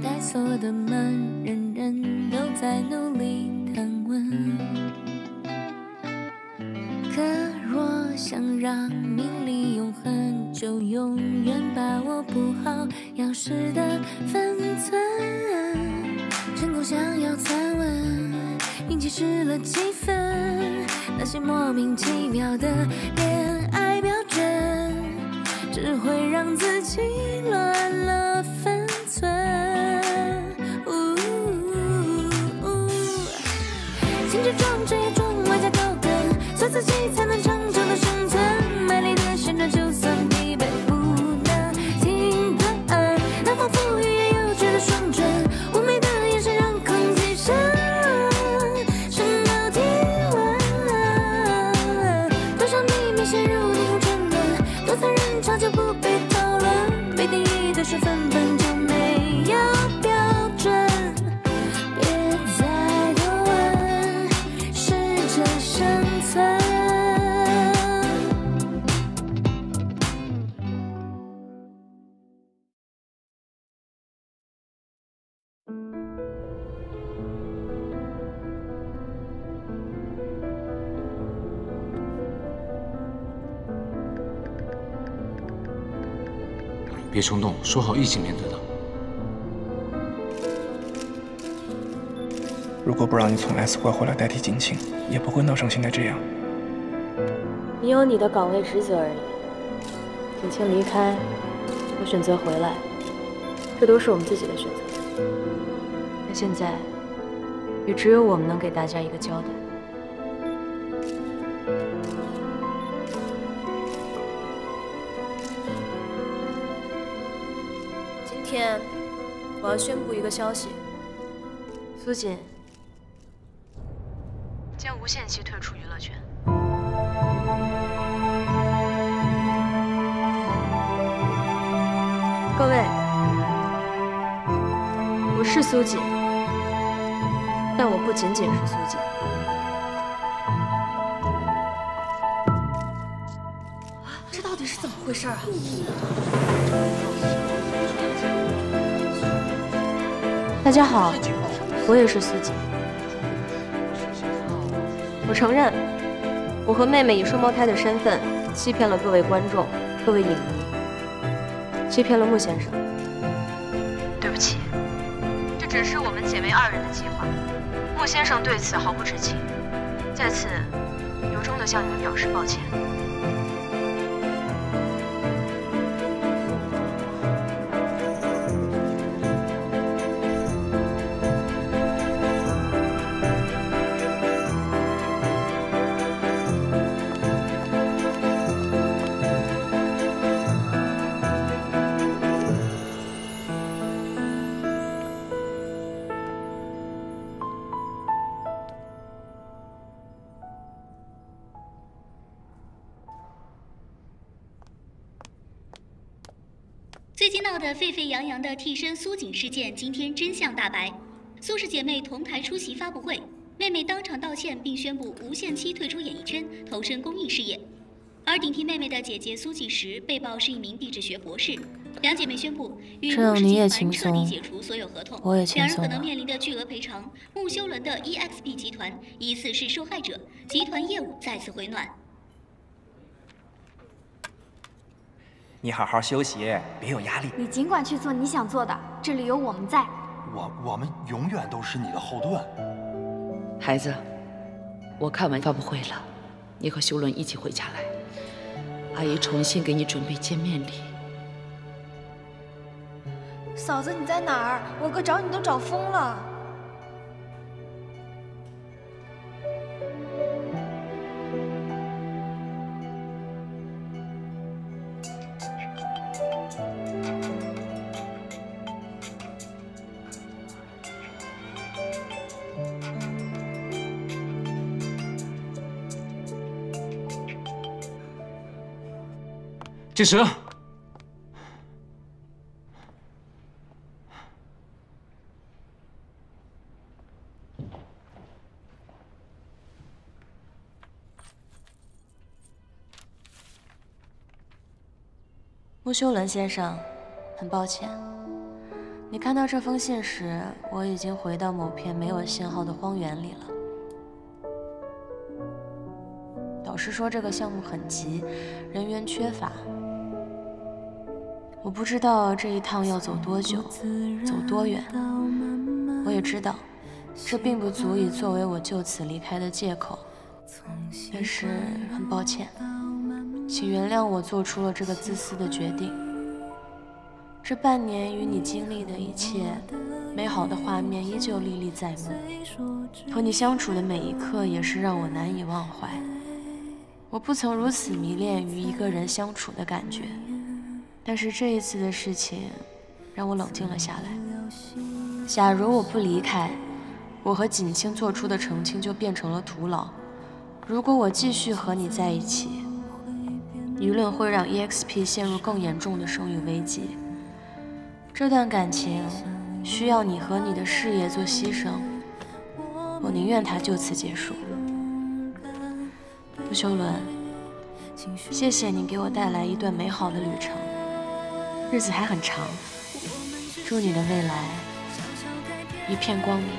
带锁的门，人人都在努不必讨论。没定义的身份本就没有别冲动，说好一起面对的。如果不让你从 S 怪回来代替景晴，也不会闹成现在这样。你有你的岗位职责而已。景清离开，我选择回来，这都是我们自己的选择。那现在，也只有我们能给大家一个交代。要宣布一个消息：苏锦将无限期退出娱乐圈。各位，我是苏锦，但我不仅仅是苏锦。这到底是怎么回事啊？大家好，我也是苏锦。我承认，我和妹妹以双胞胎的身份欺骗了各位观众、各位影迷，欺骗了穆先生。对不起，这只是我们姐妹二人的计划。穆先生对此毫不知情，在此由衷的向你们表示抱歉。替身苏锦事件，今天真相大白。苏氏姐妹同台出席发布会，妹妹当场道歉，并宣布无限期退出演艺圈，投身公益事业。而顶替妹妹的姐姐苏纪时被曝是一名地质学博士，两姐妹宣布与穆氏这样你也集团彻底解除所有合同，两人可能面临的巨额赔偿。穆修伦的 EXP 集团疑似是受害者，集团业务再次回暖。你好好休息，别有压力。你尽管去做你想做的，这里有我们在。我我们永远都是你的后盾。孩子，我看完发布会了，你和修伦一起回家来，阿姨重新给你准备见面礼。嫂子你在哪儿？我哥找你都找疯了。计时。穆修伦先生，很抱歉，你看到这封信时，我已经回到某片没有信号的荒原里了。导师说这个项目很急，人员缺乏。我不知道这一趟要走多久，走多远。我也知道，这并不足以作为我就此离开的借口。但是很抱歉，请原谅我做出了这个自私的决定。这半年与你经历的一切，美好的画面依旧历历在目，和你相处的每一刻也是让我难以忘怀。我不曾如此迷恋与一个人相处的感觉，但是这一次的事情让我冷静了下来。假如我不离开，我和锦清做出的澄清就变成了徒劳。如果我继续和你在一起，舆论会让 EXP 陷入更严重的声誉危机。这段感情需要你和你的事业做牺牲，我宁愿它就此结束。陆修伦，谢谢你给我带来一段美好的旅程，日子还很长，祝你的未来一片光明。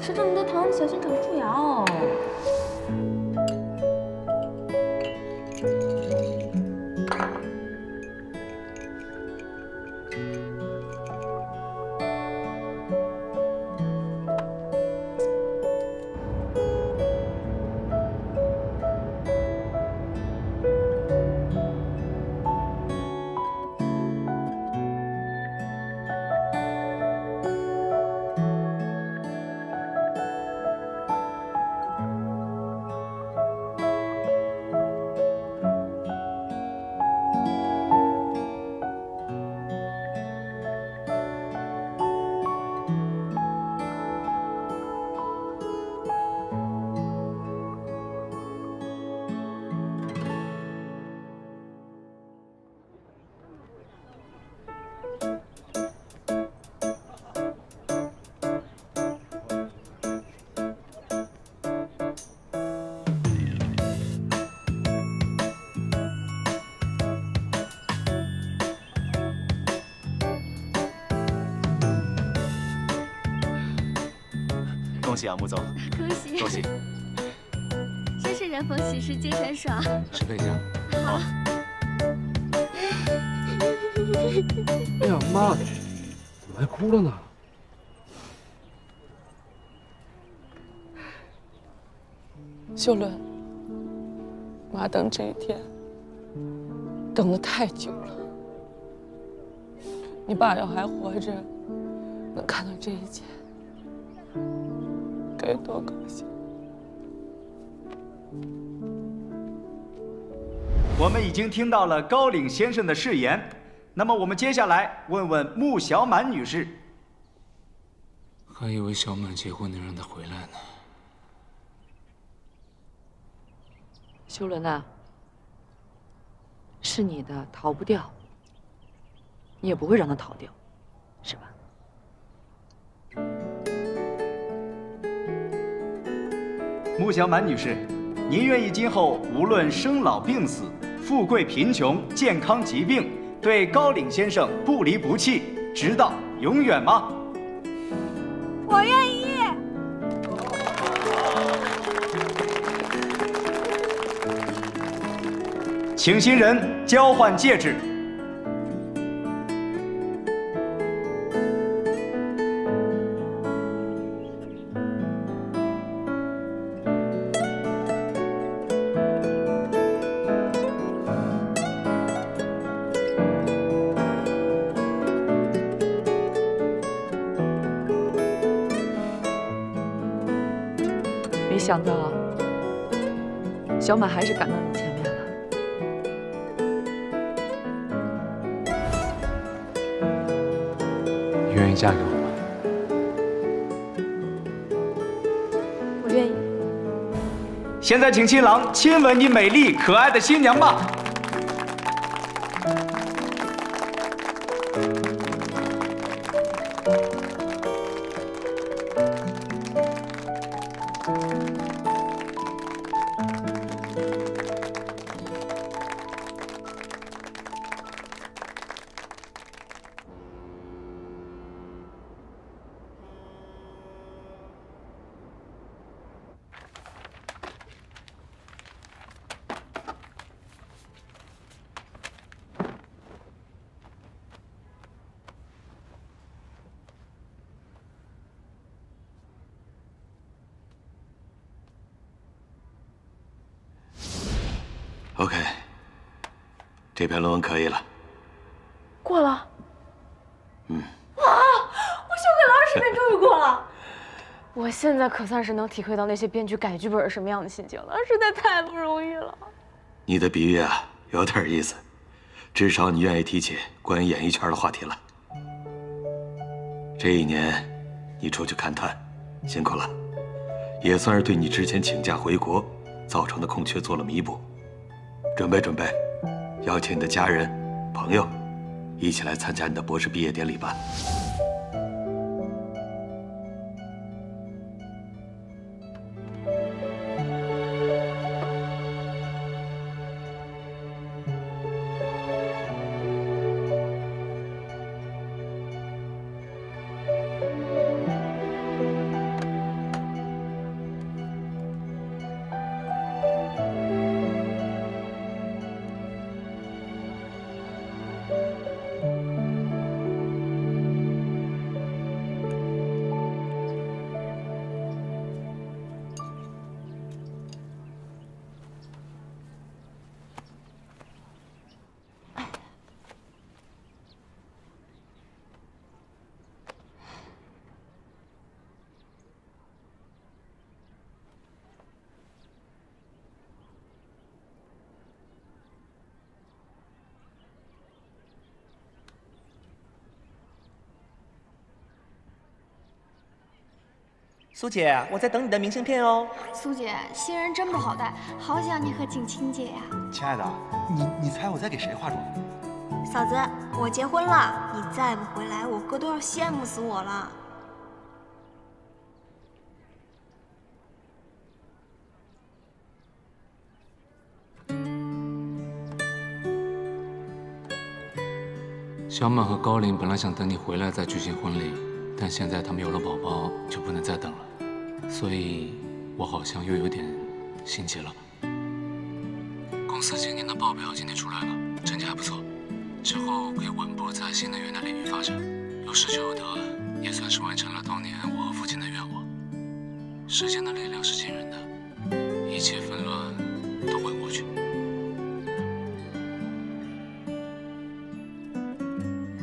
吃这么多糖，小心长蛀牙哦。恭喜啊，穆总！恭喜恭喜！真是人逢喜事精神爽，十倍奖。好。哎呀妈，怎么还哭了呢？秀伦，妈等这一天等了太久了。你爸要还活着，能看到这一切。该多高兴！我们已经听到了高岭先生的誓言，那么我们接下来问问穆小满女士。还以为小满结婚能让他回来呢。修伦呐，是你的，逃不掉，你也不会让他逃掉，穆小满女士，您愿意今后无论生老病死、富贵贫穷、健康疾病，对高岭先生不离不弃，直到永远吗？我愿意。请新人交换戒指。小满还是赶到你前面了。你愿意嫁给我吗？我愿意。现在请新郎亲吻你美丽可爱的新娘吧。OK，这篇论文可以了。过了。嗯。啊！我修改了二十遍，终于过了。我现在可算是能体会到那些编剧改剧本是什么样的心情了，实在太不容易了。你的比喻啊，有点意思，至少你愿意提起关于演艺圈的话题了。这一年，你出去勘探，辛苦了，也算是对你之前请假回国造成的空缺做了弥补。准备准备，邀请你的家人、朋友，一起来参加你的博士毕业典礼吧。苏姐，我在等你的明信片哦。苏姐，新人真不好带，好想你和景清姐呀。亲爱的，你你猜我在给谁化妆？嫂子，我结婚了，你再不回来，我哥都要羡慕死我了。小满和高林本来想等你回来再举行婚礼，但现在他们有了宝宝，就不能再等了，所以我好像又有点心急了。公司今年的报表今天出来了，成绩还不错，之后可以稳步在新能源的领域发展，有失就有得，也算是完成了当年我和父亲的愿望。时间的力量是惊人的，一切纷乱都会过去。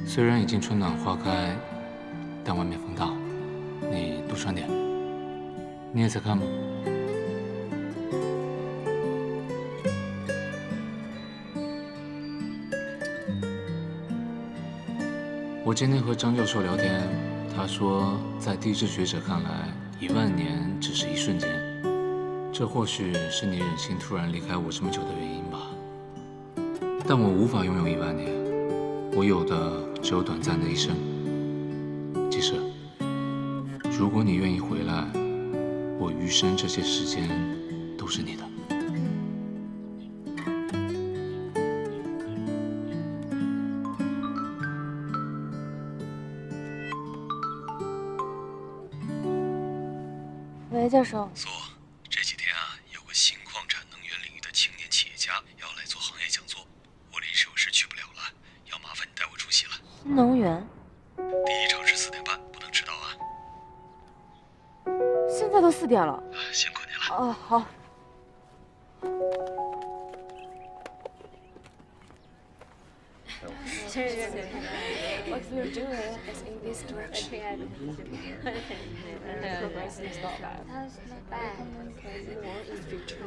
虽然已经春暖花开，但外面风大，你多穿点。你也在看吗？我今天和张教授聊天，他说，在地质学者看来，一万年只是一瞬间。这或许是你忍心突然离开我这么久的原因吧。但我无法拥有一万年，我有的只有短暂的一生。如果你愿意回来，我余生这些时间都是你的。喂，教授。好。What's we doing is in this direction. the progress is not bad. Not bad. More is future.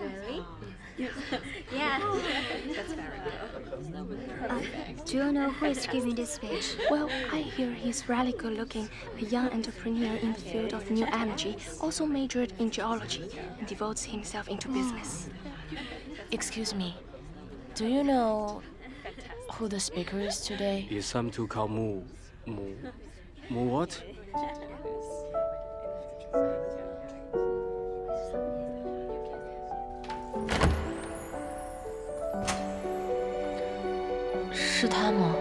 Do you know who is giving this speech? Well, I hear he's really good looking, a young entrepreneur in the field of new energy, also majored in geology, and devotes himself into business. Excuse me, do you know who the speaker is today? It's some to call Mu. Mu. Mu what? 是他吗？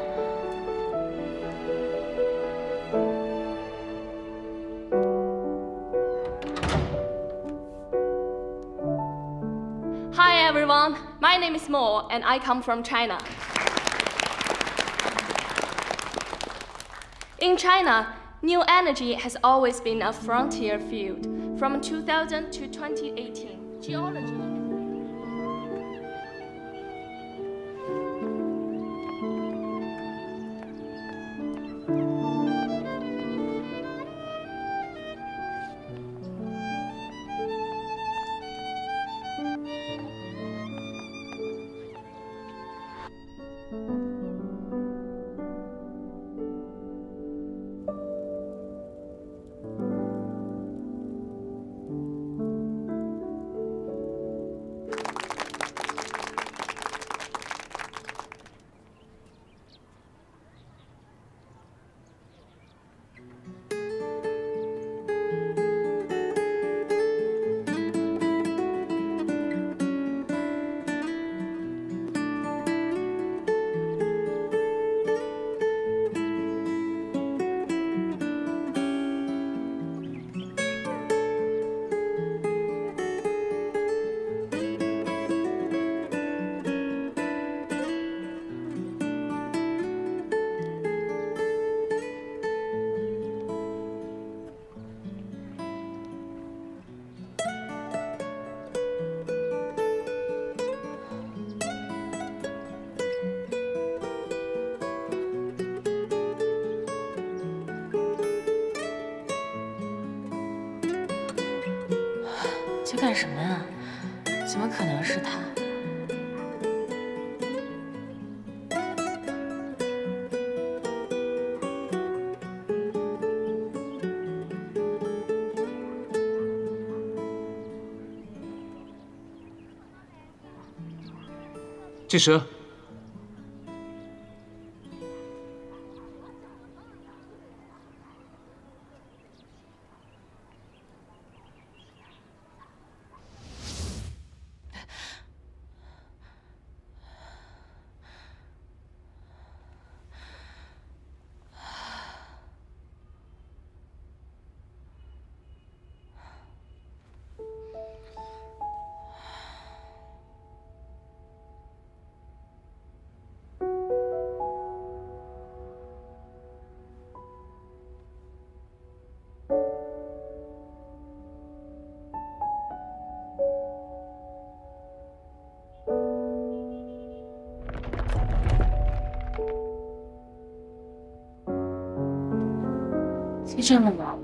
Hi everyone, my name is Mo and I come from China. In China, new energy has always been a frontier field. From 2000 to 2018, geology. “ 其实。General.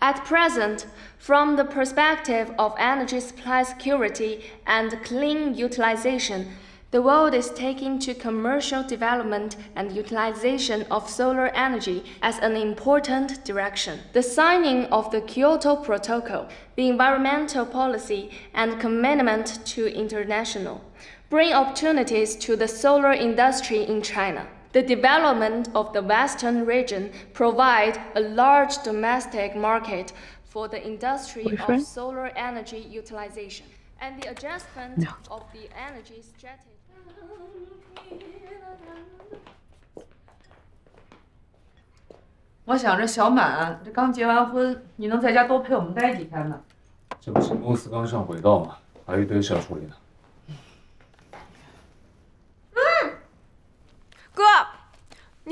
At present, from the perspective of energy supply security and clean utilization, the world is taking to commercial development and utilization of solar energy as an important direction. The signing of the Kyoto Protocol, the environmental policy, and commitment to international bring opportunities to the solar industry in China. The development of the western region provides a large domestic market for the industry Boyfriend? of solar energy utilization and the adjustment No. of the energy strategy. 我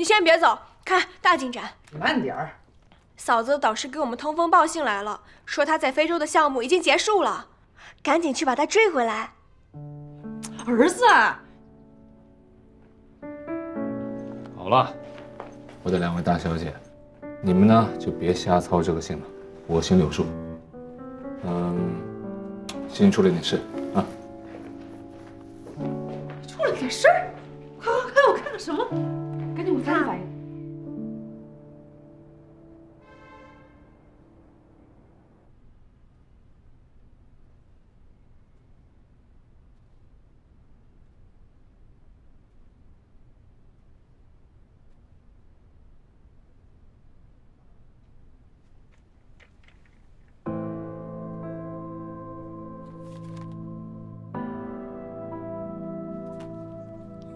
先别走，看大进展。你慢点儿。嫂子的导师给我们通风报信来了，说他在非洲的项目已经结束了，赶紧去把他追回来。儿子，啊好了，我的两位大小姐，你们呢就别瞎操这个心了，我心里有数。嗯，先处理点事啊。出了点事儿，快快看我看看什么？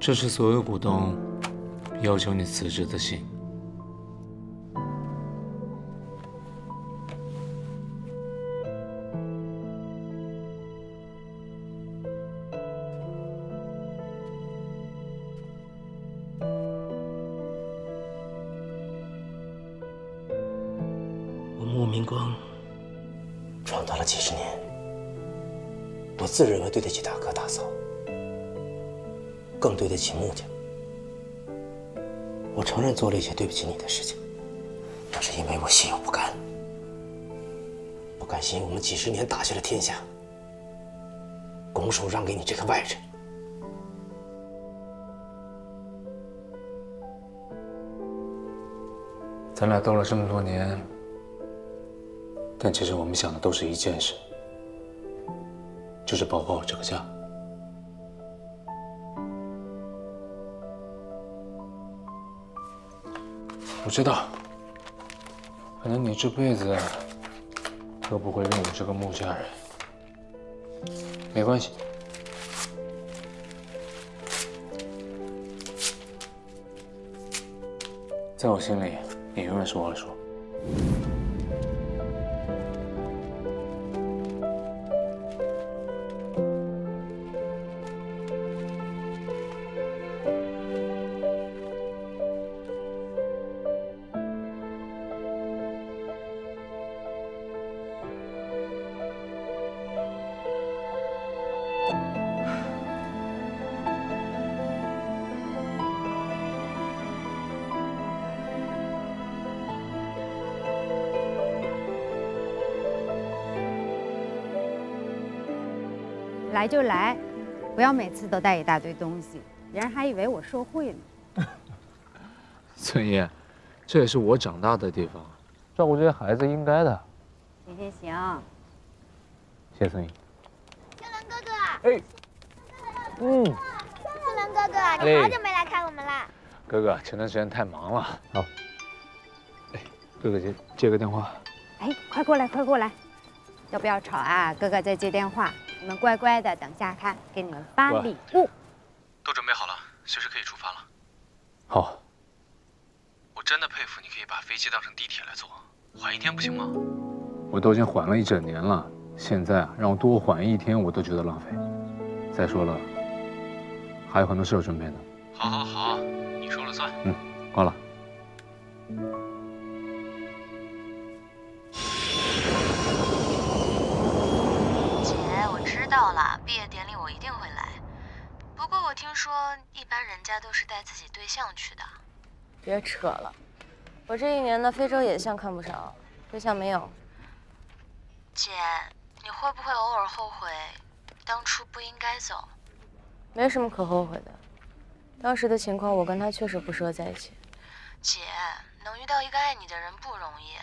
这是所有股东要求你辞职的信。我慕明光闯荡了几十年，我自认为对得起大哥大嫂。更对得起慕家。我承认做了一些对不起你的事情，那是因为我心有不甘，不甘心我们几十年打下的天下，拱手让给你这个外人。咱俩斗了这么多年，但其实我们想的都是一件事，就是保护好这个家。我知道，可能你这辈子都不会认我这个穆家人，没关系，在我心里，你永远是我的叔。来就来，不要每次都带一大堆东西，别人还以为我受贿呢。孙怡，这也是我长大的地方，照顾这些孩子应该的。行行行，谢谢孙怡。秀伦哥哥，哎，嗯，秀伦哥哥，你好久没来看我们了。哥哥，前段时间太忙了。好，哎，哥哥接接个电话。哎，快过来，快过来，要不要吵啊？哥哥在接电话。你们乖乖的，等下看，给你们发礼物。都准备好了，随时可以出发了。好。我真的佩服你，可以把飞机当成地铁来坐，缓一天不行吗？我都已经缓了一整年了，现在让我多缓一天，我都觉得浪费。再说了，还有很多事要准备呢。好，好，好，你说了算。嗯，挂了。到了毕业典礼，我一定会来。不过我听说，一般人家都是带自己对象去的。别扯了，我这一年的非洲野象看不少，对象没有。姐，你会不会偶尔后悔，当初不应该走？没什么可后悔的，当时的情况，我跟他确实不适合在一起。姐，能遇到一个爱你的人不容易。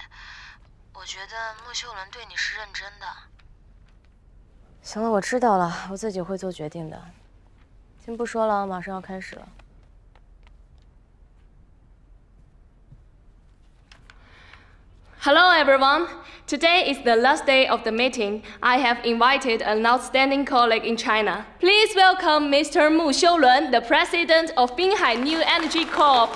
我觉得穆秀伦对你是认真的。行了，我知道了，我自己会做决定的。先不说了，马上要开始了。Hello everyone. Today is the last day of the meeting. I have invited an outstanding colleague in China. Please welcome Mr. Mu Xiulun, the president of Binhai New Energy Corp.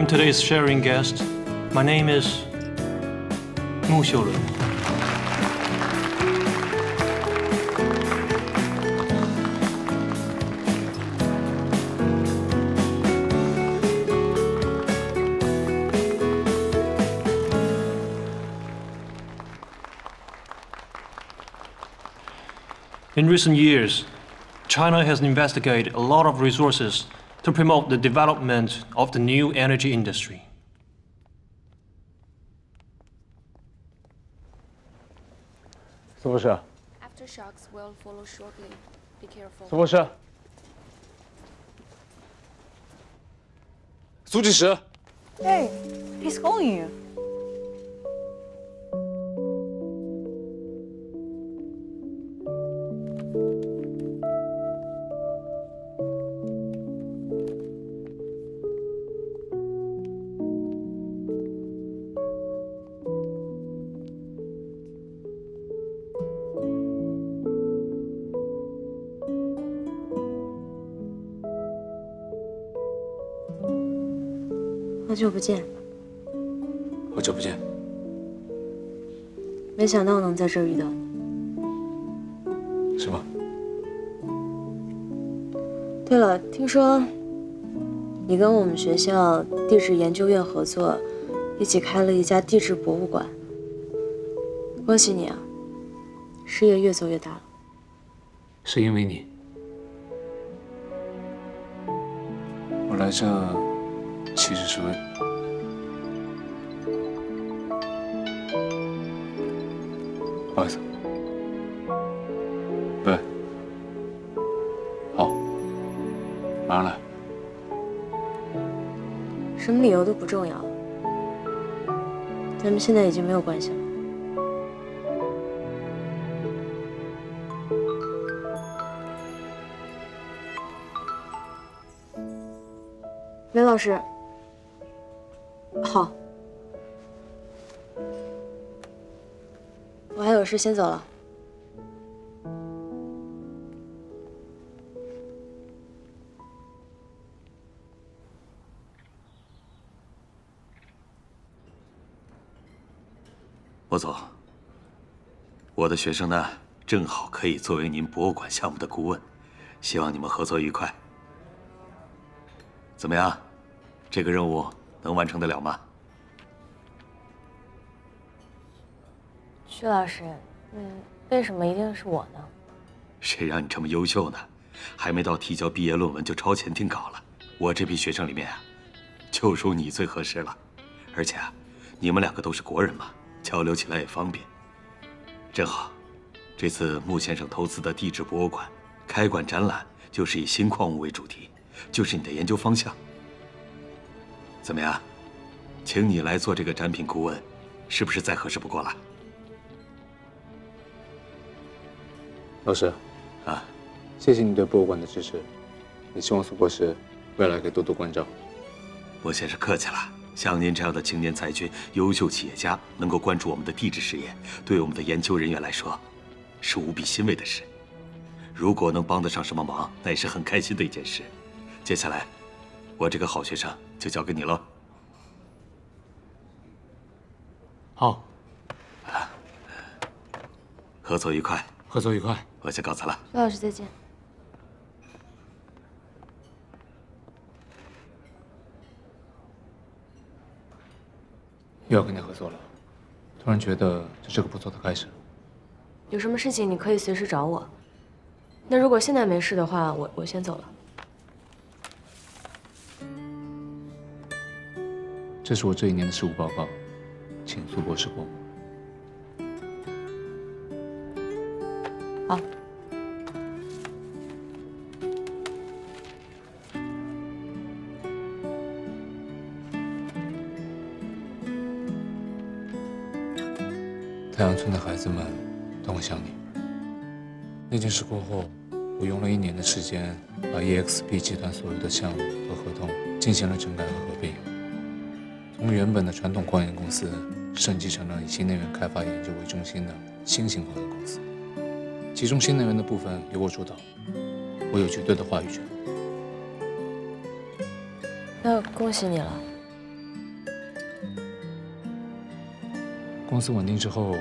I'm today's sharing guest, My name is Mu Xiulun. In recent years, China has investigated a lot of resources to promote the development of the new energy industry. 苏博士， Aftershocks will follow shortly. Be careful. 苏博士，苏技师， Hey, he's calling you. 久不见，好久不见。没想到能在这儿遇到你。是吗？对了，听说你跟我们学校地质研究院合作，一起开了一家地质博物馆。恭喜你啊，事业越做越大了。是因为你，我来这其实是为……不好意思，对，好，马上来。什么理由都不重要，咱们现在已经没有关系了。雷老师，事，先走了。莫总，我的学生呢，正好可以作为您博物馆项目的顾问，希望你们合作愉快。怎么样，这个任务能完成得了吗？徐老师，嗯，为什么一定是我呢？谁让你这么优秀呢？还没到提交毕业论文就超前定稿了。我这批学生里面啊，就属你最合适了。而且啊，你们两个都是国人嘛，交流起来也方便。正好，这次穆先生投资的地质博物馆开馆展览就是以新矿物为主题，就是你的研究方向。怎么样，请你来做这个展品顾问，是不是再合适不过了？老师，啊，谢谢你对博物馆的支持，也希望苏博士未来可以多多关照。莫先生客气了。像您这样的青年才俊、优秀企业家，能够关注我们的地质事业，对我们的研究人员来说，是无比欣慰的事。如果能帮得上什么忙，那也是很开心的一件事。接下来，我这个好学生就交给你喽。好，合作愉快，合作愉快。我先告辞了。徐老师再见。又要跟你合作了，突然觉得这是个不错的开始。有什么事情你可以随时找我。那如果现在没事的话，我我先走了。这是我这一年的事务报告，请苏博士过目。好。太阳村的孩子们都很想你。那件事过后，我用了一年的时间，把 EXP 集团所有的项目和合同进行了整改和合并，从原本的传统矿业公司升级成了以新能源开发研究为中心的新型矿业公司。其中新能源的部分由我主导，我有绝对的话语权。那恭喜你了。公司稳定之后，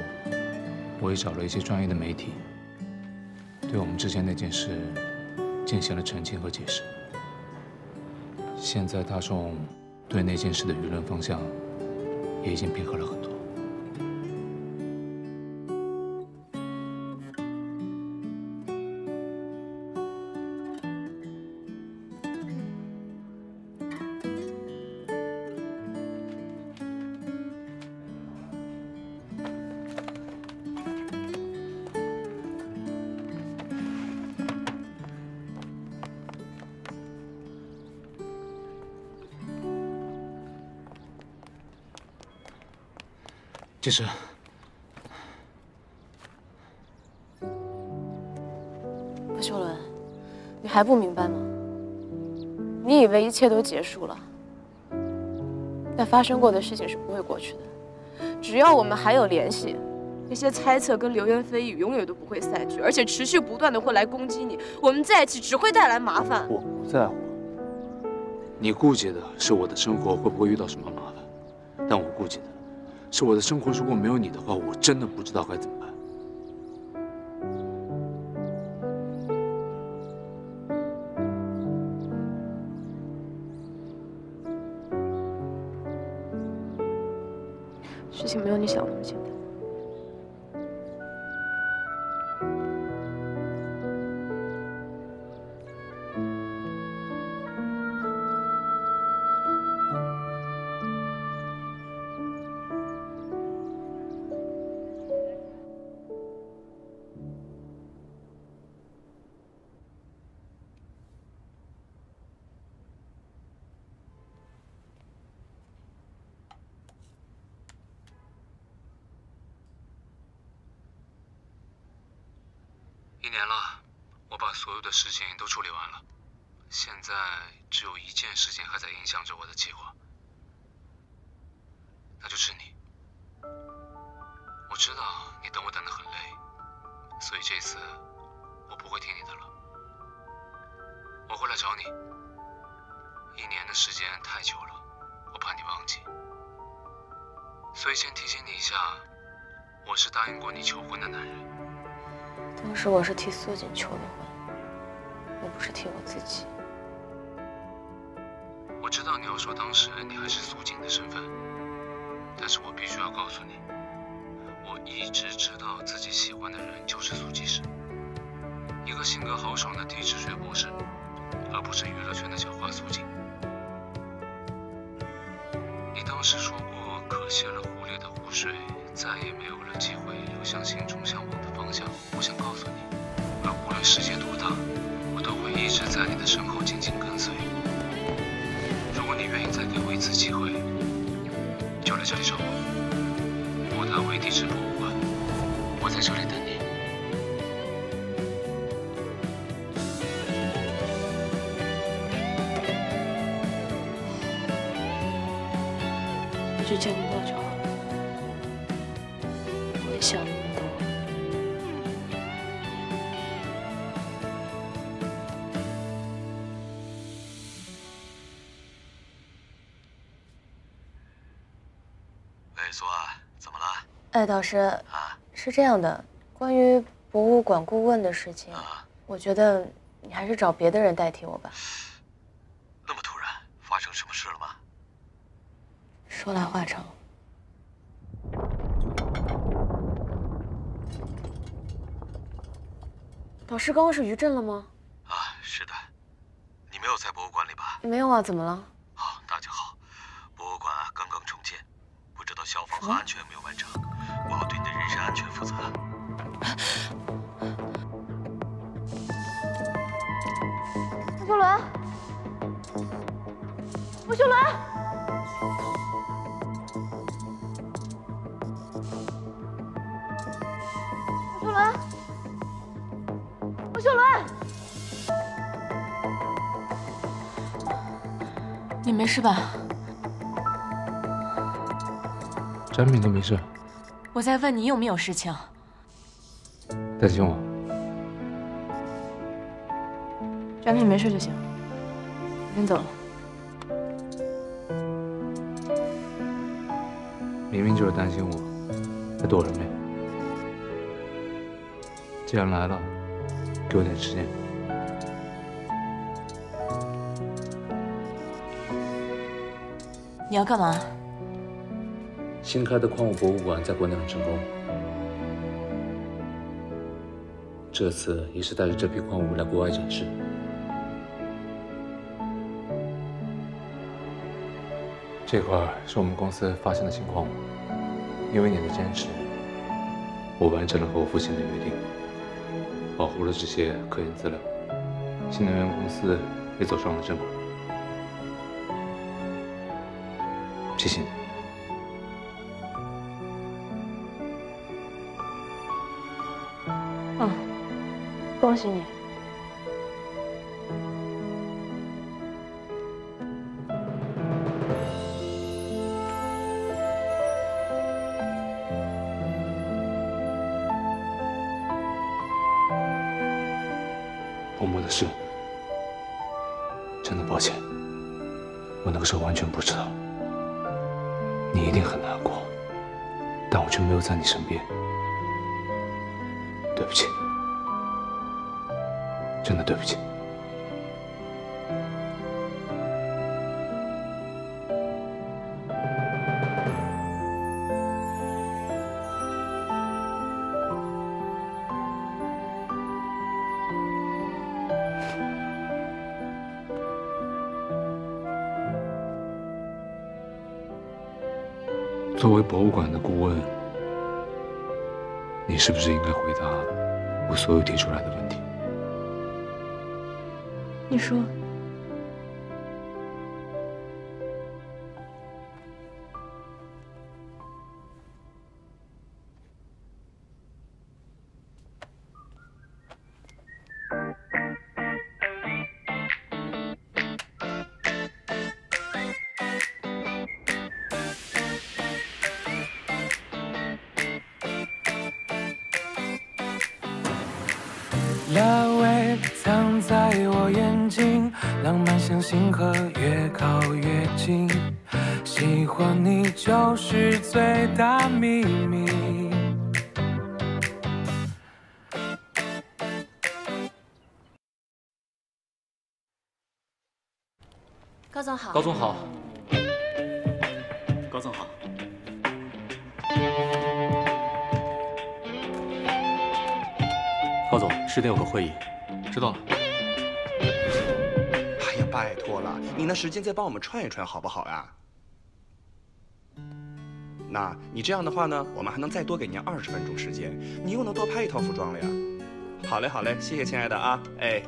我也找了一些专业的媒体，对我们之间那件事进行了澄清和解释。现在大众对那件事的舆论方向也已经平和了很多。还不明白吗？你以为一切都结束了，但发生过的事情是不会过去的。只要我们还有联系，那些猜测跟流言蜚语永远都不会散去，而且持续不断的会来攻击你。我们在一起只会带来麻烦。我不在乎，你顾忌的是我的生活会不会遇到什么麻烦，但我顾忌的。是我的生活，如果没有你的话，我真的不知道该怎么办。想着我的计划，道你要说当时你还是苏锦的身份，但是我必须要告诉你，我一直知道自己喜欢的人就是苏纪时，一个性格豪爽的地质学博士，而不是娱乐圈的狡猾苏锦。你当时说过，可惜了湖里的湖水，再也没有了机会流向心中向往的方向。我想告诉你，而无论世界多大，我都会一直在你的身后紧紧跟随。给我一次机会，就来这里找我。莫达维地质博物馆，我在这里等你。我就见不师，啊，是这样的，关于博物馆顾问的事情，我觉得你还是找别的人代替我吧。那么突然，发生什么事了吗？说来话长。导师，刚刚是余震了吗？啊，是的。你没有在博物馆里吧？没有啊，怎么了？好，那就好。博物馆啊，刚刚重建，不知道消防和安全有没有完成，安全负责。傅秀伦，傅秀伦，傅秀伦，傅秀伦，你没事吧？展品都没事，我在问你有没有事情。担心我？展品没事就行，我先走了。明明就是担心我，还躲人没？既然来了，给我点时间。你要干嘛？新开的矿物博物馆在国内很成功，这次也是带着这批矿物来国外展示。这块是我们公司发现的新矿，因为你的坚持，我完成了和我父亲的约定，保护了这些科研资料，新能源公司也走上了正轨。谢谢你。恭喜你。伯母的事，真的抱歉，我那个时候完全不知道。你一定很难过，但我却没有在你身边，对不起，对不起。作为博物馆的顾问，你是不是应该回答我所有提出来的问题？你说。星河越靠越近，喜欢你就是最大秘密。高总好。高总好。高总好。高总，十点有个会议。知道了。你那时间再帮我们串一串好不好呀？那你这样的话呢，我们还能再多给您二十分钟时间，你又能多拍一套服装了呀。好嘞，好嘞，谢谢亲爱的啊，哎。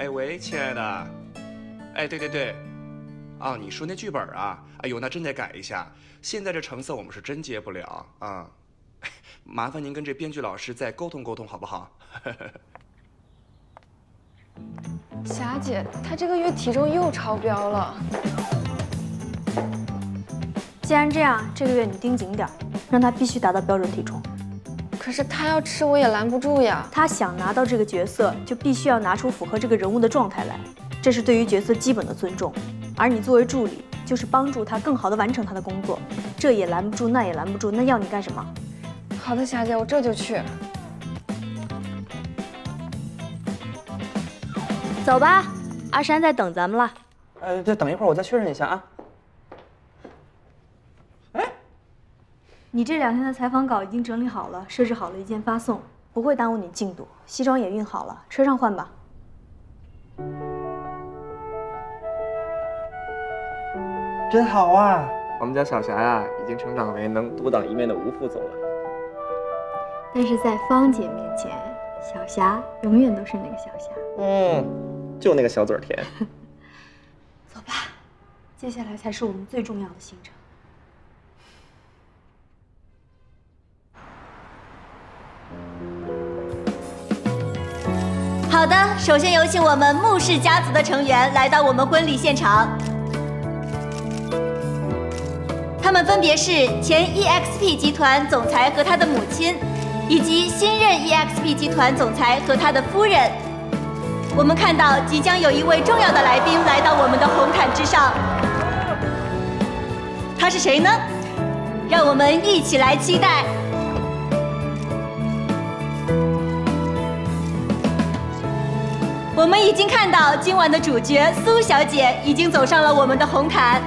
哎喂，亲爱的，哎，对对对，啊，你说那剧本啊，哎呦，那真得改一下。现在这成色我们是真接不了啊，麻烦您跟这编剧老师再沟通沟通好不好？霞姐，她这个月体重又超标了。既然这样，这个月你盯紧点，让她必须达到标准体重。可是她要吃，我也拦不住呀。她想拿到这个角色，就必须要拿出符合这个人物的状态来，这是对于角色基本的尊重。而你作为助理，就是帮助她更好的完成她的工作，这也拦不住，那也拦不住，那要你干什么？好的，霞姐，我这就去。走吧，阿山在等咱们了。呃，再等一会儿，我再确认一下啊。哎你这两天的采访稿已经整理好了，设置好了一键发送，不会耽误你进度。西装也熨好了，车上换吧。真好啊！我们家小霞呀，已经成长为能独当一面的吴副总了。但是在芳姐面前，小霞永远都是那个小霞。嗯，就那个小嘴甜。走吧，接下来才是我们最重要的行程。好的，首先有请我们穆氏家族的成员来到我们婚礼现场。他们分别是前 EXP 集团总裁和他的母亲，以及新任 EXP 集团总裁和他的夫人。我们看到即将有一位重要的来宾来到我们的红毯之上，他是谁呢？让我们一起来期待。我们已经看到今晚的主角苏小姐已经走上了我们的红毯。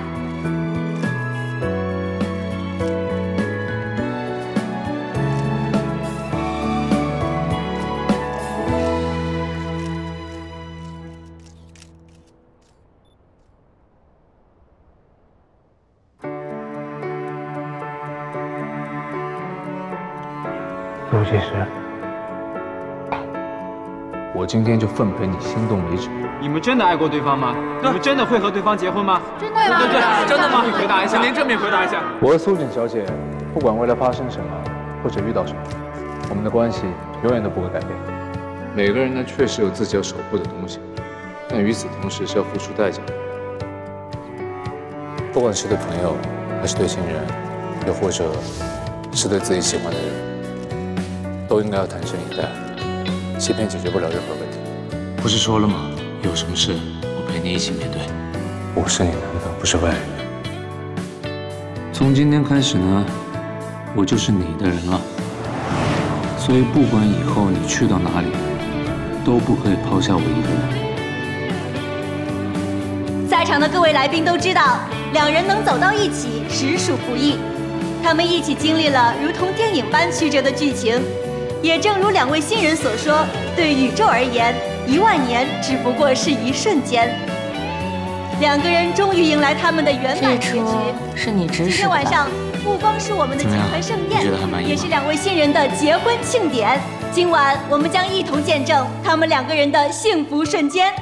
今天就奉陪你心动为止。你们真的爱过对方吗？你们真的会和对方结婚吗？真的吗？对对，真的吗？你回答一下，您正面回答一下。我和苏锦小姐，不管未来发生什么，或者遇到什么，我们的关系永远都不会改变。每个人呢，确实有自己要守护的东西，但与此同时是要付出代价的。不管是对朋友，还是对亲人，又或者是对自己喜欢的人，都应该要坦诚以待。欺骗解决不了任何问题。不是说了吗？有什么事，我陪你一起面对。我是你男的，不是外人。从今天开始呢，我就是你的人了。所以不管以后你去到哪里，都不可以抛下我一个人。在场的各位来宾都知道，两人能走到一起实属不易。他们一起经历了如同电影般曲折的剧情，也正如两位新人所说，对宇宙而言，一万年只不过是一瞬间。两个人终于迎来他们的圆满结局。是你指今使的吧？天晚上不光是我们的结团盛宴也是两位新人的结婚庆典。今晚我们将一同见证他们两个人的幸福瞬间。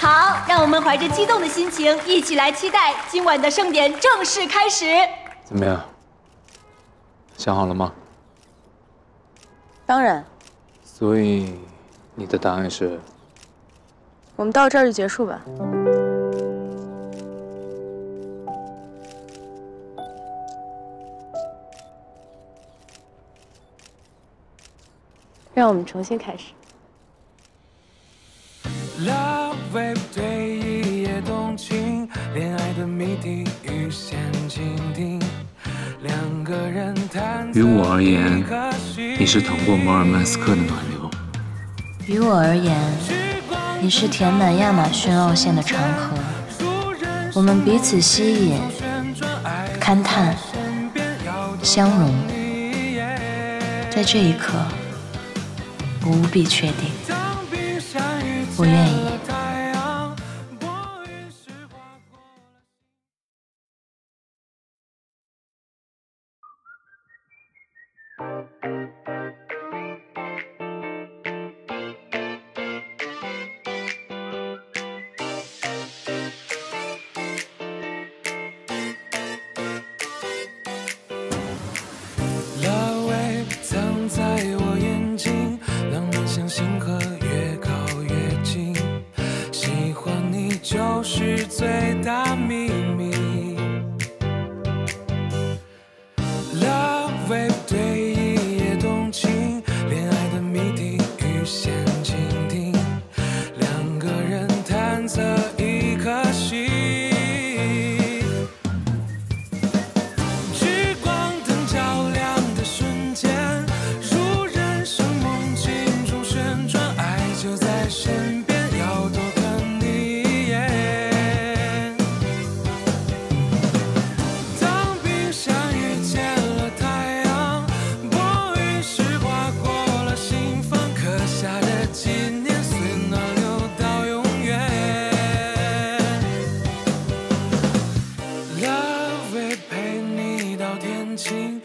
好，让我们怀着激动的心情，一起来期待今晚的盛典正式开始。怎么样？想好了吗？当然，所以你的答案是？我们到这儿就结束吧。让我们重新开始。Love wave 对一夜动情，恋爱的谜于我而言，你是淌过摩尔曼斯克的暖流。于我而言，你是填满亚马逊奥线的长河，我们彼此吸引、勘探、相融。在这一刻，我无比确定，我愿意。情。